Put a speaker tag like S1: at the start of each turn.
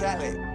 S1: Cali.